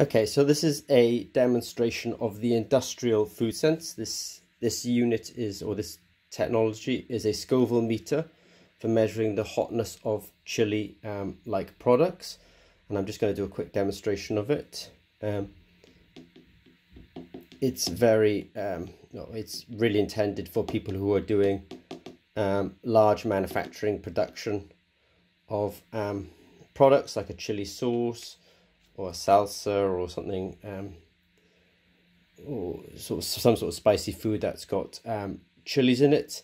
Okay, so this is a demonstration of the industrial FoodSense. This this unit is, or this technology is a Scoville meter for measuring the hotness of chili um, like products. And I'm just going to do a quick demonstration of it. Um, it's very, um, no, it's really intended for people who are doing um, large manufacturing production of um, products like a chili sauce, or salsa or something um, or sort of some sort of spicy food that's got um, chilies in it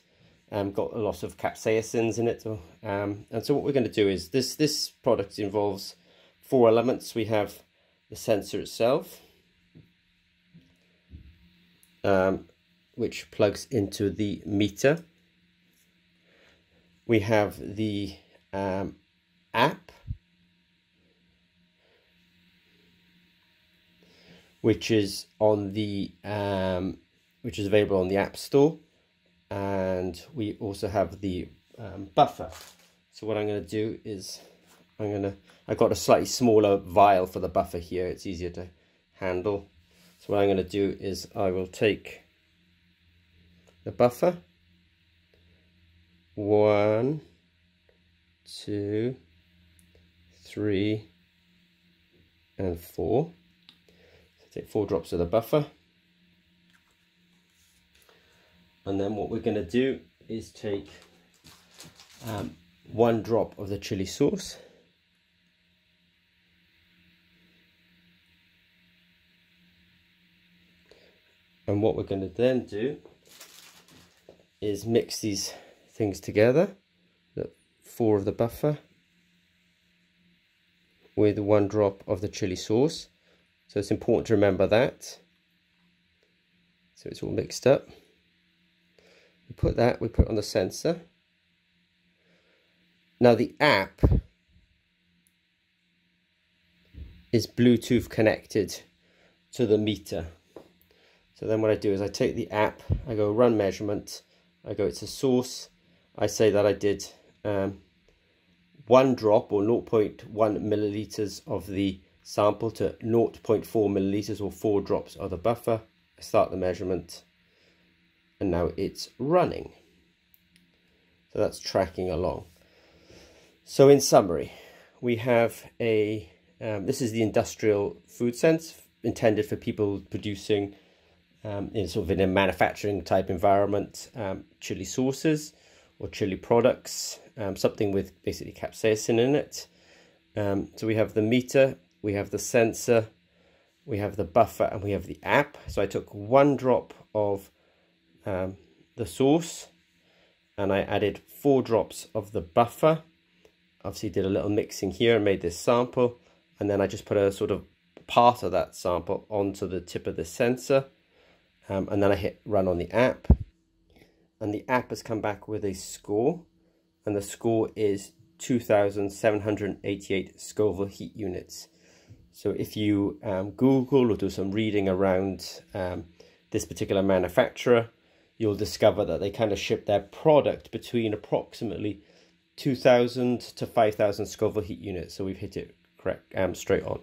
um, got a lot of capsaicins in it. Um, and so what we're going to do is this this product involves four elements. We have the sensor itself um, which plugs into the meter. We have the um, app which is on the um, which is available on the App Store, and we also have the um, buffer. So what I'm going to do is I'm going to I've got a slightly smaller vial for the buffer here. It's easier to handle. So what I'm going to do is I will take the buffer. One, two, three, and four. Take four drops of the buffer. And then what we're going to do is take um, one drop of the chili sauce. And what we're going to then do is mix these things together, the four of the buffer with one drop of the chili sauce. So it's important to remember that. So it's all mixed up. We put that, we put on the sensor. Now the app is Bluetooth connected to the meter. So then what I do is I take the app, I go run measurement, I go to source, I say that I did um, one drop or 0.1 milliliters of the sample to 0.4 milliliters or four drops of the buffer. I start the measurement and now it's running. So that's tracking along. So in summary, we have a, um, this is the industrial FoodSense intended for people producing um, in sort of in a manufacturing type environment, um, chili sauces or chili products, um, something with basically capsaicin in it. Um, so we have the meter we have the sensor, we have the buffer, and we have the app. So I took one drop of um, the sauce and I added four drops of the buffer. Obviously did a little mixing here and made this sample. And then I just put a sort of part of that sample onto the tip of the sensor. Um, and then I hit run on the app. And the app has come back with a score. And the score is 2,788 Scoville heat units. So if you um, Google or do some reading around um, this particular manufacturer, you'll discover that they kind of ship their product between approximately 2,000 to 5,000 Scoville heat units. So we've hit it correct um, straight on.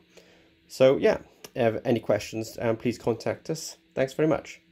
So yeah, any questions, um, please contact us. Thanks very much.